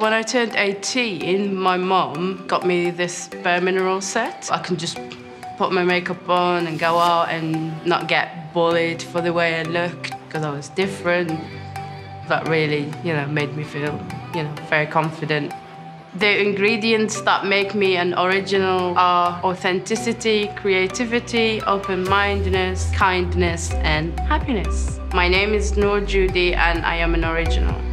When I turned 18, my mom got me this bare mineral set. I can just put my makeup on and go out and not get bullied for the way I looked because I was different. That really, you know, made me feel, you know, very confident. The ingredients that make me an original are authenticity, creativity, open-mindedness, kindness, and happiness. My name is Nour Djoudi and I am an original.